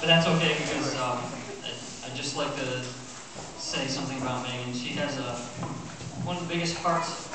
but that's okay because um, I, would just like to say something about Megan. She has a, one of the biggest hearts